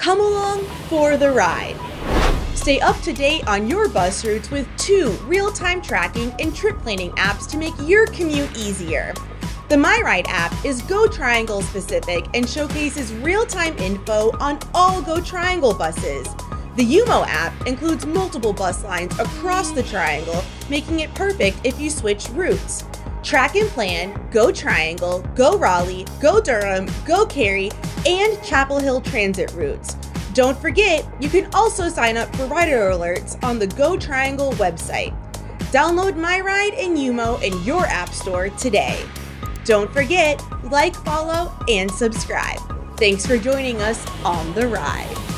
Come along for the ride. Stay up to date on your bus routes with two real time tracking and trip planning apps to make your commute easier. The MyRide app is Go Triangle specific and showcases real time info on all Go Triangle buses. The UMO app includes multiple bus lines across the triangle, making it perfect if you switch routes. Track and Plan, Go Triangle, Go Raleigh, Go Durham, Go Cary, and Chapel Hill transit routes. Don't forget, you can also sign up for rider alerts on the Go Triangle website. Download MyRide and UMO in your app store today. Don't forget, like, follow, and subscribe. Thanks for joining us on the ride.